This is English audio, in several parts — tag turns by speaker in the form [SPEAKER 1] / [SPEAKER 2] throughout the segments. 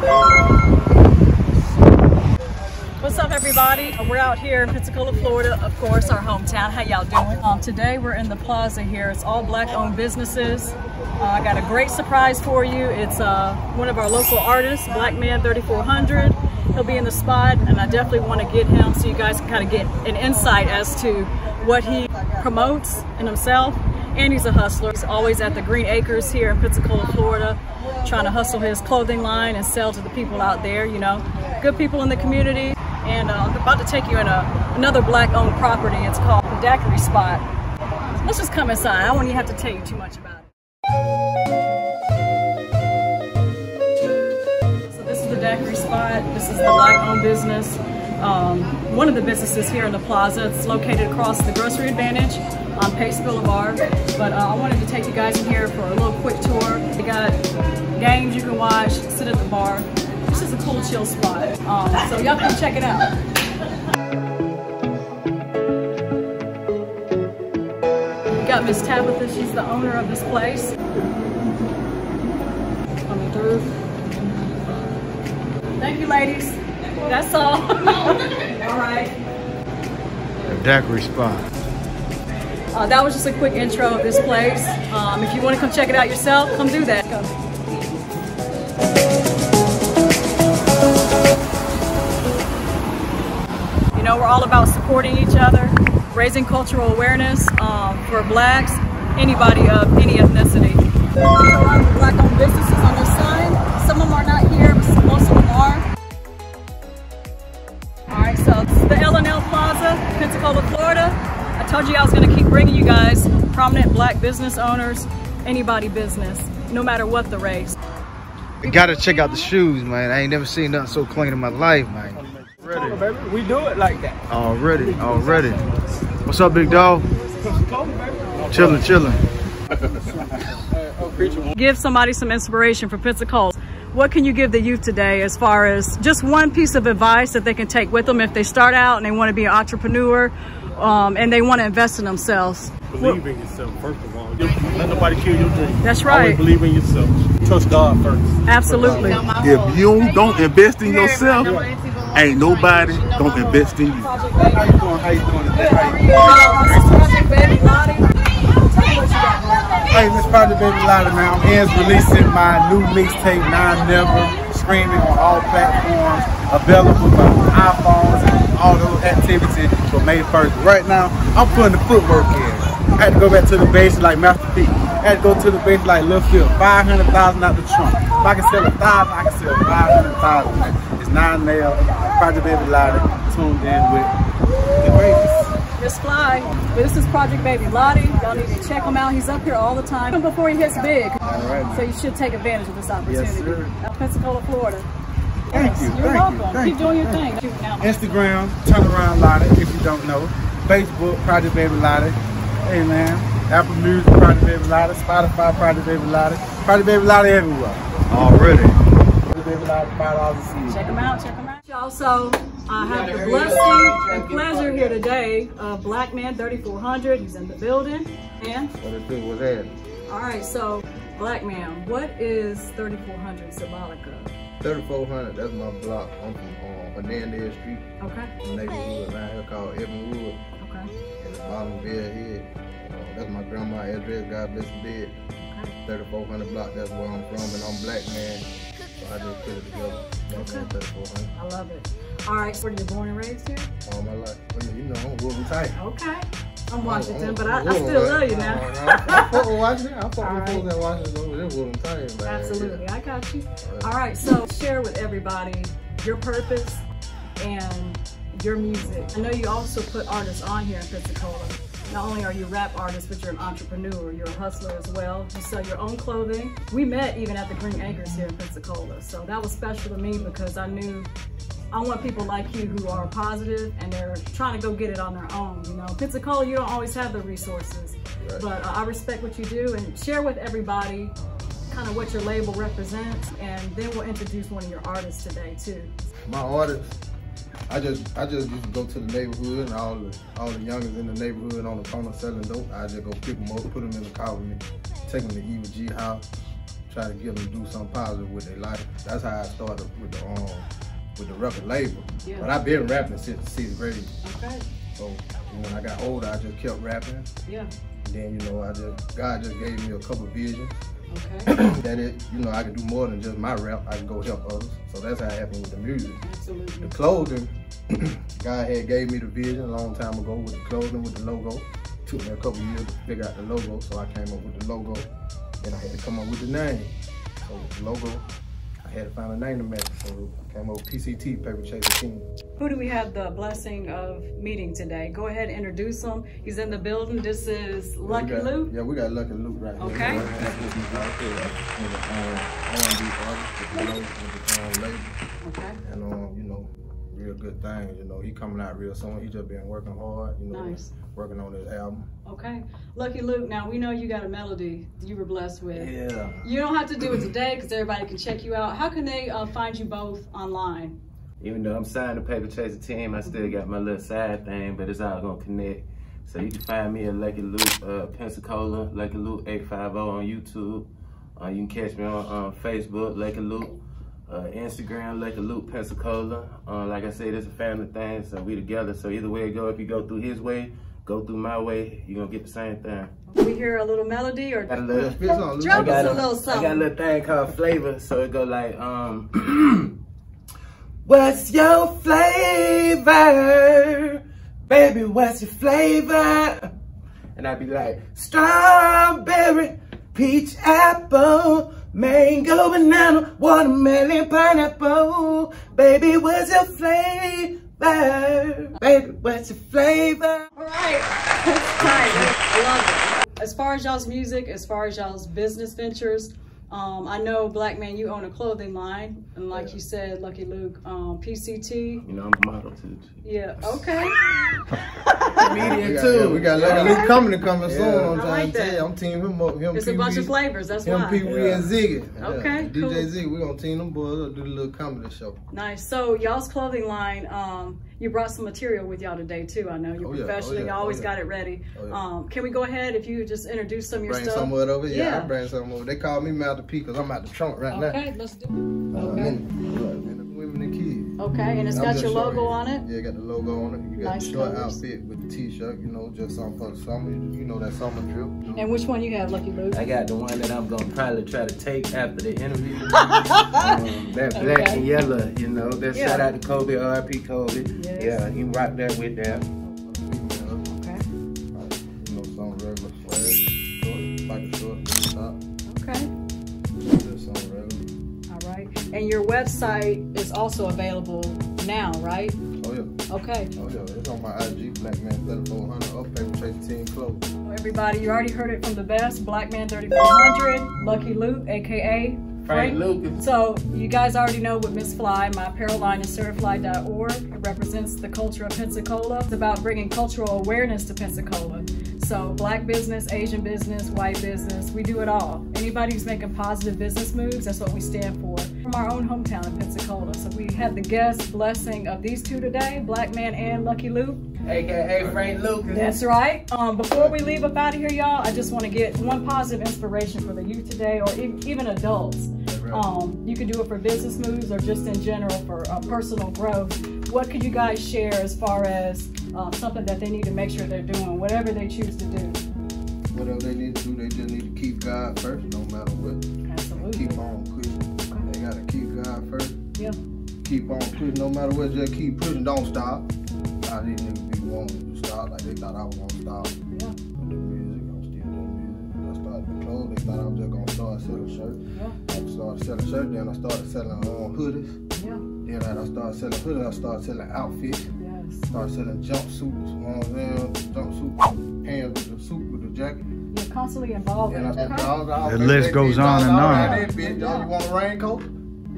[SPEAKER 1] What's up, everybody? We're out here in Pensacola, Florida, of course, our hometown. How y'all doing? Um, today, we're in the plaza here. It's all black-owned businesses. Uh, I got a great surprise for you. It's uh, one of our local artists, Black Man 3400. He'll be in the spot, and I definitely want to get him so you guys can kind of get an insight as to what he promotes in himself. And he's a hustler. He's always at the Green Acres here in Pensacola, Florida, trying to hustle his clothing line and sell to the people out there, you know. Good people in the community. And uh, I'm about to take you in a, another black-owned property. It's called the Daiquiri Spot. Let's just come inside. I don't even have to tell you too much about it. So this is the Daiquiri Spot. This is the black-owned business. Um, one of the businesses here in the plaza. It's located across the Grocery Advantage on Pace Boulevard. But uh, I wanted to take you guys in here for a little quick tour. They got games you can watch, sit at the bar. This is a cool chill spot. Um, so y'all come check it out. We got Miss Tabitha, she's the owner of this place. Coming through. Thank you ladies. That's all. all right.
[SPEAKER 2] The daiquiri spot.
[SPEAKER 1] Uh, that was just a quick intro of this place. Um, if you want to come check it out yourself, come do that. You know, we're all about supporting each other, raising cultural awareness um, for blacks, anybody of any ethnicity. There's a lot of black-owned businesses on this side. Some of them are not here, but most of them are. All right, so this is the L&L Plaza, Pensacola, Florida. I told you I was gonna keep bringing you guys prominent black business owners, anybody business, no matter what the race.
[SPEAKER 2] You gotta check out the shoes, man. I ain't never seen nothing so clean in my life, man.
[SPEAKER 3] Ready. Baby. We do it like that.
[SPEAKER 2] Already, already. What's up, big dog? Chilling, chilling.
[SPEAKER 1] Give somebody some inspiration for Pensacola. What can you give the youth today as far as just one piece of advice that they can take with them if they start out and they want to be an entrepreneur um, and they want to invest in themselves?
[SPEAKER 3] Believe in yourself, first of all. Let nobody kill your dream.
[SPEAKER 1] That's right.
[SPEAKER 3] Always believe in yourself. Trust God first.
[SPEAKER 1] Absolutely.
[SPEAKER 4] If you don't invest in yourself, ain't nobody gonna invest in you.
[SPEAKER 1] How you doing? How you doing today? This is Project Baby Loddy. Tell you got going on.
[SPEAKER 5] Hey, Miss Project Baby Loddy, man. I'm ends releasing my new mixtape, Nine Never, streaming on all platforms, available on iPhones and all those activities for May 1st. Right now, I'm putting the footwork in. I had to go back to the base like Master P. I had to go to the base like Lil Phil. 500,000 out the trunk. If I can sell a thousand, I can sell 500,000. It's Nine Nail, Project Baby Loddy, tuned in with the greatest.
[SPEAKER 1] Miss Fly. This is Project Baby Loddy. Y'all need to check him out. He's up here all the time even before he gets big.
[SPEAKER 5] right.
[SPEAKER 1] So you should take advantage of this opportunity.
[SPEAKER 5] Yes.
[SPEAKER 1] Pensacola, Florida.
[SPEAKER 5] Thank
[SPEAKER 1] Yes,
[SPEAKER 5] you,
[SPEAKER 1] You're
[SPEAKER 5] thank you,
[SPEAKER 1] welcome.
[SPEAKER 5] thank
[SPEAKER 1] Keep
[SPEAKER 5] you,
[SPEAKER 1] doing your thing. Now,
[SPEAKER 5] Instagram, Turnaround Loddy, if you don't know. Facebook, Project Baby Loddy. Hey man, Apple Music, Project Baby Loddy. Spotify, Project Baby Loddy. Project Baby Loddy everywhere.
[SPEAKER 2] Already.
[SPEAKER 5] Project Baby Loddy, five dollars a season.
[SPEAKER 1] check them out. Check him out. Also, I have the blessing and pleasure here today of Black Man 3400. He's in the building. And
[SPEAKER 2] What it do? What's that?
[SPEAKER 1] all right, so Black Man, what is 3400 symbolic of?
[SPEAKER 6] 3400, that's my block. I'm from uh, Hernandez Street,
[SPEAKER 1] Okay.
[SPEAKER 6] neighborhood around here called Evanwood,
[SPEAKER 1] Okay.
[SPEAKER 6] in the bottom of Bear Head. Uh, that's my grandma's address, God bless her dead. 3400 block, that's where I'm from, and I'm black man. So I just put it together. Man 3400,
[SPEAKER 1] I love it. All right, so were you born and raised here?
[SPEAKER 6] all my life. Well, you know, I'm Wilton tight.
[SPEAKER 1] Okay. I'm Washington, oh, but oh, I, I oh, still love you now.
[SPEAKER 6] I fuck with Washington. I fuck
[SPEAKER 1] All
[SPEAKER 6] with
[SPEAKER 1] right.
[SPEAKER 6] folks in Washington. Wilton tight, man.
[SPEAKER 1] Absolutely, I got you. All right, so share with everybody your purpose and your music. I know you also put artists on here in Pensacola. Not only are you a rap artist, but you're an entrepreneur. You're a hustler as well. You sell your own clothing. We met even at the Green Acres here in Pensacola. So that was special to me because I knew I want people like you who are positive and they're trying to go get it on their own. You know, Pensacola, you don't always have the resources,
[SPEAKER 6] Right.
[SPEAKER 1] but uh, I respect what you do and share with everybody kind of what your label represents, and then we'll introduce one of your artists today too.
[SPEAKER 6] my artist, I just I just used to go to the neighborhood and all the all the youngers in the neighborhood on the corner selling dope. I just go pick them up, put them in the car with me, take them to Eva G house, try to get them to do something positive with their life. That's how I started with the um with the record label.
[SPEAKER 1] Yeah.
[SPEAKER 6] But I've been rapping since the sixth grade.
[SPEAKER 1] Okay.
[SPEAKER 6] So when I got older, I just kept rapping.
[SPEAKER 1] Yeah.
[SPEAKER 6] And then you know, I just God just gave me a couple visions
[SPEAKER 1] Okay.
[SPEAKER 6] that it, you know, I could do more than just my rap. I can go help others. So that's how it happened with the music.
[SPEAKER 1] Absolutely.
[SPEAKER 6] The clothing, God had gave me the vision a long time ago with the clothing, with the logo. Took me a couple years to figure out the logo, so I came up with the logo. Then I had to come up with the name. So the logo, I had to find a name to match. So came with PCT, Paper Chaser Team.
[SPEAKER 1] Who do we have the blessing of meeting today? Go ahead and introduce him. He's in the building. This is Lucky Luke.
[SPEAKER 6] Yeah, we got Lucky Luke right here.
[SPEAKER 1] Okay.
[SPEAKER 6] That's right here. And the R&B artist with the logo, with the um, label.
[SPEAKER 1] Okay.
[SPEAKER 6] And um, you know, real good things. You know, he coming out real soon. He just been working hard. You know,
[SPEAKER 1] Nice.
[SPEAKER 6] working on his album.
[SPEAKER 1] Okay. Lucky Luke, now we know you got a melody you were blessed with.
[SPEAKER 6] Yeah.
[SPEAKER 1] You don't have to do it today because everybody can check you out. How can they uh, find you both online?
[SPEAKER 7] Even though I'm signed to Paper Chaser Team, I still got my little side thing, but it's all gonna connect. So you can find me at Lucky Luke uh, Pensacola, Lucky Luke 850 on YouTube. Uh, you can catch me on uh, Facebook, Lucky Luke, uh, Instagram, Lucky Luke Pensacola. Uh, like I said, it's a family thing, so we together. So either way it go, if you go through his way, go through my way, you're gonna get the same thing.
[SPEAKER 1] We hear a little melody or
[SPEAKER 7] Got a little,
[SPEAKER 6] Spit something,
[SPEAKER 1] Drop
[SPEAKER 7] I got
[SPEAKER 1] us a
[SPEAKER 7] a,
[SPEAKER 1] little
[SPEAKER 7] I got a little thing called flavor, so it go like, um, What's your flavor? Baby, what's your flavor? And I'd be like, strawberry, peach, apple, mango, banana, watermelon, pineapple. Baby, what's your flavor? Baby, what's your flavor?
[SPEAKER 1] All right. Tight. I love it. As far as y'all's music, as far as y'all's business ventures, um, I know Black Man, you own a clothing line, and like you said, Lucky Luke, um, PCT.
[SPEAKER 7] You know, I'm a model too.
[SPEAKER 1] Yeah. Okay.
[SPEAKER 7] Media
[SPEAKER 6] We
[SPEAKER 7] too.
[SPEAKER 6] yeah, we got Lucky Luke coming and coming soon. I'm
[SPEAKER 1] I
[SPEAKER 6] trying
[SPEAKER 1] like
[SPEAKER 6] to tell
[SPEAKER 1] that.
[SPEAKER 6] you. I'm teaming him up. Him,
[SPEAKER 1] It's a bunch
[SPEAKER 6] Wee,
[SPEAKER 1] of flavors. That's
[SPEAKER 6] Him,
[SPEAKER 1] why.
[SPEAKER 6] Pee Wee,
[SPEAKER 7] Yeah.
[SPEAKER 6] and Ziggy. Yeah.
[SPEAKER 1] Okay,
[SPEAKER 6] DJ
[SPEAKER 1] cool.
[SPEAKER 6] Ziggy, we gonna team them boys up, do the little comedy show.
[SPEAKER 1] Nice. So y'all's clothing line, um, you brought some material with y'all today too. I know you're
[SPEAKER 6] Oh, yeah. Oh,
[SPEAKER 1] professional.
[SPEAKER 6] yeah.
[SPEAKER 1] You always
[SPEAKER 6] Oh, yeah.
[SPEAKER 1] got it ready.
[SPEAKER 6] Oh.
[SPEAKER 1] Um, can we go ahead if you just introduce some of your
[SPEAKER 6] Bring
[SPEAKER 1] stuff?
[SPEAKER 6] some of it over. Yeah,
[SPEAKER 1] Yeah.
[SPEAKER 6] I bring some over. They call me Mouth P because I'm out the trunk right now.
[SPEAKER 1] Okay, let's do it.
[SPEAKER 6] Uh,
[SPEAKER 1] Okay.
[SPEAKER 6] men,
[SPEAKER 1] Okay, and it's
[SPEAKER 6] I'm
[SPEAKER 1] got your logo
[SPEAKER 6] you.
[SPEAKER 1] on it.
[SPEAKER 6] Yeah, got the logo on it. You got
[SPEAKER 1] Nice
[SPEAKER 6] the short
[SPEAKER 1] colors.
[SPEAKER 6] outfit with the t-shirt, you know, just something for the summer. You know that summer drip. You know.
[SPEAKER 1] And which one you have, Lucky Luke?
[SPEAKER 7] I got the one that I'm gonna probably try to take after the interview. um, that black
[SPEAKER 1] Okay.
[SPEAKER 7] and yellow, you know. That
[SPEAKER 1] Yeah.
[SPEAKER 7] shout out to Kobe, RP Kobe.
[SPEAKER 1] Yes.
[SPEAKER 7] Yeah, he rocked that with that.
[SPEAKER 1] Your website is also available now, right?
[SPEAKER 6] Oh yeah,
[SPEAKER 1] Okay.
[SPEAKER 6] oh yeah, it's on my IG, Black Man 3400, up Paper Chase Team Clothes.
[SPEAKER 1] Everybody, you already heard it from the best. Black Man 3400, Lucky Luke, aka
[SPEAKER 7] Frank Lucas.
[SPEAKER 1] So you guys already know what Miss Fly, my apparel line is certifly.org. It represents the culture of Pensacola. It's about bringing cultural awareness to Pensacola. So black business, Asian business, white business, we do it all. Anybody who's making positive business moves, that's what we stand for. From our own hometown in Pensacola. So we had the guest blessing of these two today, Black Man and Lucky Luke.
[SPEAKER 7] AKA Frank Lucas.
[SPEAKER 1] That's right. Um, before we leave up out of here, y'all, I just want to get one positive inspiration for the youth today, or even adults. Um, you can do it for business moves or just in general for uh, personal growth. What could you guys share as far as uh, something that they need to make sure they're doing, whatever they choose to do?
[SPEAKER 6] Whatever they need to do, they just need to keep God first, no matter what.
[SPEAKER 1] Absolutely.
[SPEAKER 6] Keep on pushing. They gotta keep God first.
[SPEAKER 1] Yeah.
[SPEAKER 6] Keep on pushing, no matter what. Just keep pushing. Don't stop. Of these niggas be wanting to stop, like they thought I was gonna stop.
[SPEAKER 1] Yeah.
[SPEAKER 6] the music. I'm still doing music. I started the clothes. They thought I was just gonna start selling shirts.
[SPEAKER 1] Yeah.
[SPEAKER 6] I started selling shirts. Then I started selling um, hoodies.
[SPEAKER 1] Yeah.
[SPEAKER 6] Then I started selling hoodies. I started selling outfits.
[SPEAKER 1] Yes.
[SPEAKER 6] Started selling jumpsuits. You know what I'm saying? Jumpsuit pants with the suit with the jacket.
[SPEAKER 1] You're constantly involved
[SPEAKER 6] And I
[SPEAKER 1] it.
[SPEAKER 6] started all, all,
[SPEAKER 2] The list goes on and on.
[SPEAKER 6] That bitch, y'all, you want a raincoat?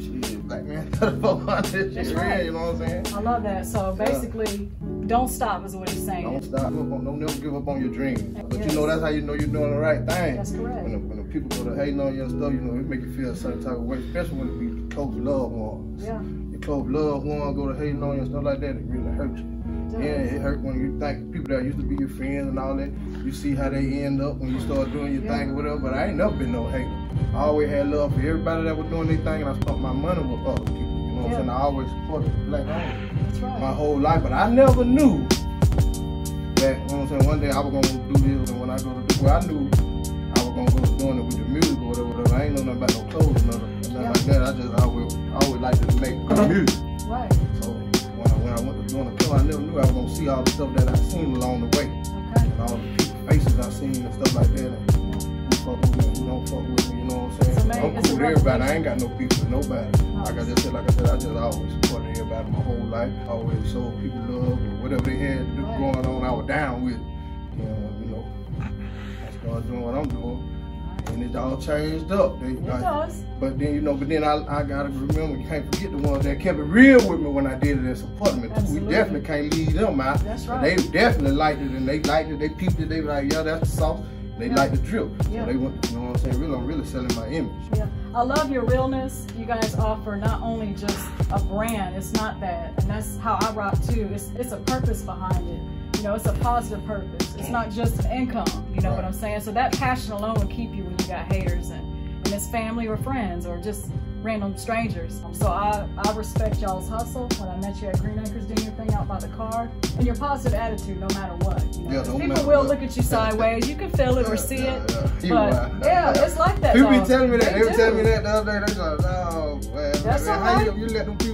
[SPEAKER 6] Shit, black man,
[SPEAKER 1] That's right.
[SPEAKER 6] you know what I'm saying?
[SPEAKER 1] I love that. So basically, don't stop is what he's saying.
[SPEAKER 6] Don't stop. Give up on, don't never give up on your dreams. But
[SPEAKER 1] Yes.
[SPEAKER 6] you know that's how you know you're doing the right thing.
[SPEAKER 1] That's correct.
[SPEAKER 6] When the, when the people go to hating on you and stuff, you know, it make you feel a certain type of way, especially when it be close loved ones.
[SPEAKER 1] Yeah.
[SPEAKER 6] Close loved one go to hating on you and stuff like that, it really hurts you. Yeah, it hurt when you think people that used to be your friends and all that. You see how they end up when you start doing your thing or whatever. But I ain't never been no hater. I always had love for everybody that was doing their thing, and I spent my money with other people. You know what I'm saying? I always supported black owned
[SPEAKER 1] right.
[SPEAKER 6] my whole life, but I never knew that. You know what I'm saying? One day I was gonna do this, and when I go to do, well, I knew I was gonna go to doing it with the music or whatever. whatever. I ain't know nothing about no clothes or nothing, nothing like that. I just always, I always like to make good music.
[SPEAKER 1] Right.
[SPEAKER 6] So when I, when I went to doing the club, I never knew I was gonna see all the stuff that I seen along the way,
[SPEAKER 1] Okay.
[SPEAKER 6] and all the people faces I seen and stuff like that. And who fuck with me, who don't fuck with me, you know what I'm saying?
[SPEAKER 1] So, man,
[SPEAKER 6] I'm cool with everybody. I ain't got no beef with nobody. Like I just said, like I said, I just always supported everybody my whole life. I Always showed people love or whatever they had
[SPEAKER 1] Right.
[SPEAKER 6] going on. I was down with it. You know, you know. I started doing what I'm doing. And it all changed up. They,
[SPEAKER 1] It
[SPEAKER 6] like,
[SPEAKER 1] does.
[SPEAKER 6] but then you know, but then I, I gotta remember you can't forget the ones that kept it real with me when I did it supported me.
[SPEAKER 1] Absolutely.
[SPEAKER 6] We definitely can't leave them out.
[SPEAKER 1] That's right.
[SPEAKER 6] They definitely liked it and they liked it. They peeped it. They were like, yeah, that's the sauce. They
[SPEAKER 1] Yeah.
[SPEAKER 6] liked the drip.
[SPEAKER 1] Yeah.
[SPEAKER 6] So they want, you know what I'm saying? Really, I'm really selling my image.
[SPEAKER 1] Yeah, I love your realness. You guys offer not only just a brand, it's not that, and that's how I rock too. It's it's a purpose behind it. You know, it's a positive purpose. It's not just an income. You know what I'm saying? So that passion alone will keep you when you got haters and and it's family or friends or just random strangers. So I, I respect y'all's hustle. When I met you at Green Acres doing your thing out by the car, and your positive attitude no matter what. You know?
[SPEAKER 6] Yeah, no
[SPEAKER 1] People will
[SPEAKER 6] what.
[SPEAKER 1] look at you sideways. You can feel it or see
[SPEAKER 6] Yeah,
[SPEAKER 1] it.
[SPEAKER 6] yeah.
[SPEAKER 1] But
[SPEAKER 6] right.
[SPEAKER 1] yeah, it's like that.
[SPEAKER 6] People be telling me that. They, were telling me that the other day. They was like, oh, man.
[SPEAKER 1] That's
[SPEAKER 6] man,
[SPEAKER 1] all
[SPEAKER 6] you, you let them people,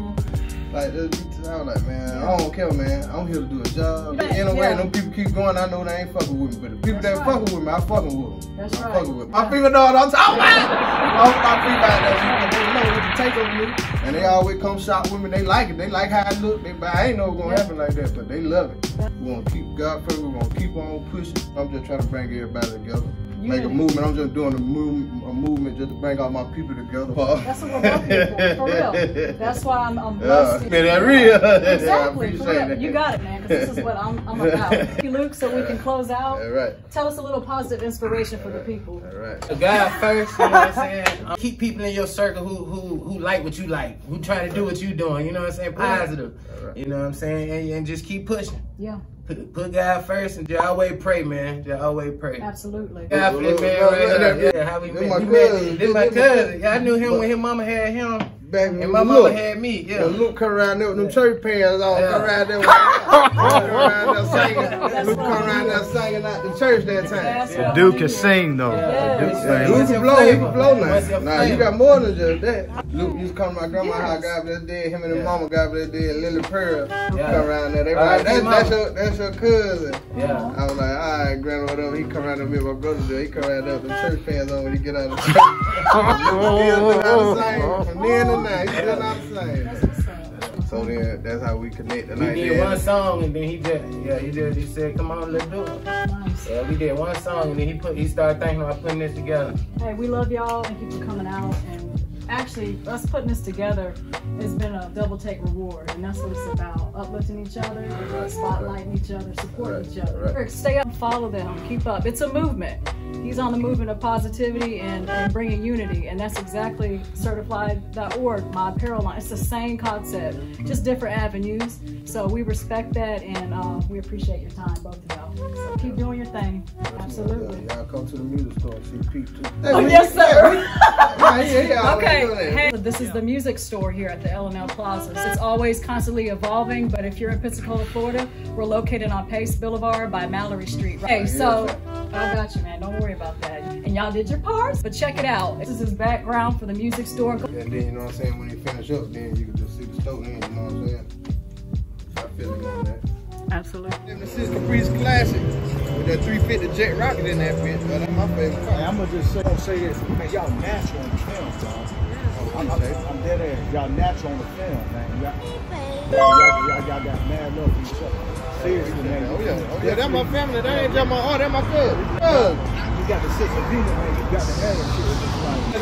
[SPEAKER 6] like, I was like, man, I don't care, man. I'm here to do a job.
[SPEAKER 1] Yeah,
[SPEAKER 6] In a way,
[SPEAKER 1] yeah.
[SPEAKER 6] them people keep going, I know they ain't fucking with me. But the people
[SPEAKER 1] That's
[SPEAKER 6] that
[SPEAKER 1] right.
[SPEAKER 6] fucking with me, I fucking with them.
[SPEAKER 1] That's
[SPEAKER 6] I'm
[SPEAKER 1] right.
[SPEAKER 6] fucking with them.
[SPEAKER 1] Yeah.
[SPEAKER 6] My female dog, I'm talking about. All my female out there, they know what to take over me. And they always come shop with me. They like it. They like how I look. They, but I ain't know it's gonna
[SPEAKER 1] Yeah.
[SPEAKER 6] happen like that, but they love it. We gonna keep God first. We gonna keep on pushing. I'm just trying to bring everybody together. Make a movement. I'm just doing a, move, a movement just to bring all my people together.
[SPEAKER 1] That's what we're working for, for real. That's why I'm, I'm
[SPEAKER 6] Yeah,
[SPEAKER 1] blessed.
[SPEAKER 6] man, that real.
[SPEAKER 1] Exactly,
[SPEAKER 6] I
[SPEAKER 1] for real.
[SPEAKER 6] that.
[SPEAKER 1] You got it, man, because this is what I'm, I'm about. Thank you, Luke, so we can close out.
[SPEAKER 6] All right.
[SPEAKER 1] Tell us a little positive inspiration for the people.
[SPEAKER 6] All right.
[SPEAKER 7] The God first, you know what I'm saying? Um, keep people in your circle who who who like what you like, who trying to do what you're doing, you know what I'm saying? Positive.
[SPEAKER 6] Alright.
[SPEAKER 7] You know what I'm saying? And, and just keep pushing.
[SPEAKER 1] Yeah,
[SPEAKER 7] Put, put God first and just always pray, man. Just always pray.
[SPEAKER 1] absolutely.
[SPEAKER 7] God for this man right here. Yeah, how we
[SPEAKER 6] This
[SPEAKER 7] met.
[SPEAKER 6] my cousin.
[SPEAKER 7] This my cousin. Yeah, I knew him when his mama had him.
[SPEAKER 6] Back
[SPEAKER 7] And my
[SPEAKER 6] we
[SPEAKER 7] mama
[SPEAKER 6] look.
[SPEAKER 7] had me. Yeah.
[SPEAKER 6] When Luke come around there with them church pants on,
[SPEAKER 7] Yeah.
[SPEAKER 6] come around there with come around there singing. Luke come around there singing out the church that time.
[SPEAKER 1] That's what
[SPEAKER 2] Dude can sing though.
[SPEAKER 1] Yeah.
[SPEAKER 2] Dude
[SPEAKER 6] Luke
[SPEAKER 2] sing.
[SPEAKER 7] What's
[SPEAKER 6] can blow, he can blow
[SPEAKER 7] What's
[SPEAKER 6] now. Nah, you got more than just that. Luke used to come to my grandma
[SPEAKER 1] Yes.
[SPEAKER 6] house, God bless dead, him and his
[SPEAKER 7] Yeah.
[SPEAKER 6] mama, God bless dead, Lily Pearl,
[SPEAKER 7] Yeah.
[SPEAKER 6] come around there. They were like,
[SPEAKER 7] right,
[SPEAKER 6] that's,
[SPEAKER 7] your
[SPEAKER 6] that's, your, that's your cousin.
[SPEAKER 7] Yeah.
[SPEAKER 6] I was like, all right, grandma, whatever. He come around there, me and my brother there. He come around there with the church pants on when he get out of the church. He still know how to. From then to now, he still know how to sing.
[SPEAKER 1] That's what's up.
[SPEAKER 6] So then, that's how we connected
[SPEAKER 7] We
[SPEAKER 6] like
[SPEAKER 7] did one song and then he just yeah he just he said come on let's do it.
[SPEAKER 1] Nice.
[SPEAKER 7] Yeah, we did one song and then he put he started thinking about putting this together.
[SPEAKER 1] Hey, we love y'all. Thank you for coming out. And actually, us putting this together has been a double take reward. And that's what it's about uplifting each other, spotlighting each other, supporting
[SPEAKER 6] Right,
[SPEAKER 1] each other.
[SPEAKER 6] right.
[SPEAKER 1] Stay up and follow them. Keep up. It's a movement. He's on the movement of positivity and, and bringing unity. And that's exactly certiflyed.org, my apparel line. It's the same concept, just different avenues. So we respect that and uh, we appreciate your time, both of y'all. So keep doing your thing. Absolutely.
[SPEAKER 6] Y'all come to the music store and see Pete too.
[SPEAKER 1] Oh, yes, sir. Okay, hey, this is the music store here at the L&L Plaza. It's always constantly evolving, but if you're in Pensacola, Florida, we're located on Pace Boulevard by Mallory Street. Hey, so I got you, man. Don't worry about that. And y'all did your parts, but check it out. This is his background for the music store.
[SPEAKER 6] And then, you know what I'm saying, when you finish up, then you can just see the store then, you know what I'm saying? I feel it on that.
[SPEAKER 1] Absolutely.
[SPEAKER 6] Them the Sis Caprice Classic with that 350 Jet Rocket in that bitch, man. That's my favorite car.
[SPEAKER 3] Hey, I'm gonna just say, gonna say this, man. Y'all natural on the film, dog. I'm, I'm, I'm dead ass. Y'all natural on the film, man. Y'all got mad love for each other. Seriously, man.
[SPEAKER 6] Oh yeah, oh yeah, that's my family. That ain't just my oh, that's my cousin.
[SPEAKER 3] You got the six of demon, man. You got the hair and shit.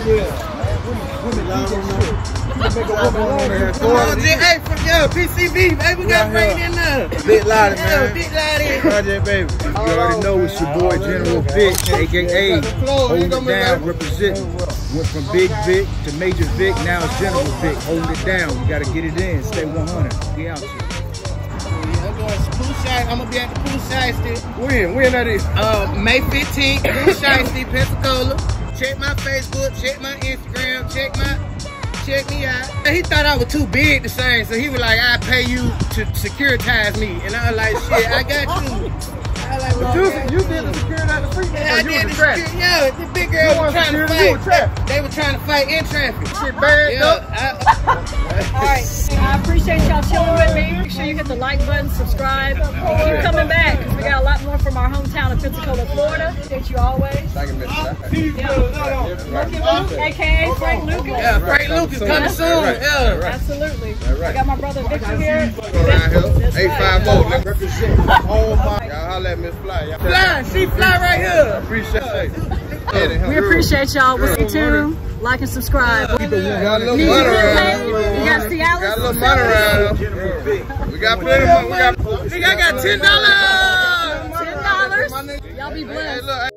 [SPEAKER 3] Real, man. Women, women need that shit. You can make a woman learn.
[SPEAKER 6] Hey, from yo, PCB, baby, we got brain in there. Big Loddy, man. Big Loddy.
[SPEAKER 3] Project Baby. You already know it's your boy General Vic, aka Hold It Down, representing. Went from Big Vic to Major Vic, now it's General Vic. Hold it down. You gotta get it in. Stay 100. We out here.
[SPEAKER 7] I'm going exclusive. Shiesty. I'm gonna be at the Shiesty.
[SPEAKER 6] When? When that is?
[SPEAKER 7] Uh, May 15th, Pooh Shiesty, Pensacola. Check my Facebook, check my Instagram, check my, check me out. He thought I was too big to sing, so he was like, I pay you to securitize me. And I was like, shit, I got you. I like, well,
[SPEAKER 6] You, you did the security at the street
[SPEAKER 7] Yeah, I did the
[SPEAKER 6] the trap?
[SPEAKER 7] security. Yeah, the big girl
[SPEAKER 6] You
[SPEAKER 7] was
[SPEAKER 6] was
[SPEAKER 7] trying to
[SPEAKER 6] security,
[SPEAKER 7] fight.
[SPEAKER 6] was.
[SPEAKER 7] They were trying to fight in traffic.
[SPEAKER 6] Shit bad,
[SPEAKER 7] Yeah,
[SPEAKER 6] though.
[SPEAKER 7] I,
[SPEAKER 1] All right. I appreciate y'all chilling with me. Make sure you hit the like button, subscribe. Keep coming back because we got a lot coming from our hometown of Pensacola, Florida. Appreciate you always.
[SPEAKER 6] Thank you, Mr.
[SPEAKER 1] Yeah. Aka Frank Lucas.
[SPEAKER 7] Yeah, Frank Lucas coming soon. Yeah,
[SPEAKER 1] absolutely. I got my brother Victor here.
[SPEAKER 6] Eight five four. Represent. Oh. Y'all holla at Miss Fly.
[SPEAKER 7] Fly, she fly right here.
[SPEAKER 6] Appreciate it.
[SPEAKER 1] We appreciate y'all. We'll see you like and subscribe.
[SPEAKER 6] We got a little money around.
[SPEAKER 1] You got Cialis?
[SPEAKER 6] Got a little money around. We got plenty of money. We got,
[SPEAKER 7] I got
[SPEAKER 1] $10 be blessed.
[SPEAKER 6] Hey, look.